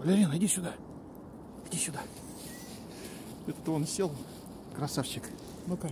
Валерина, иди сюда. Иди сюда. Это он сел, красавчик. Ну-ка.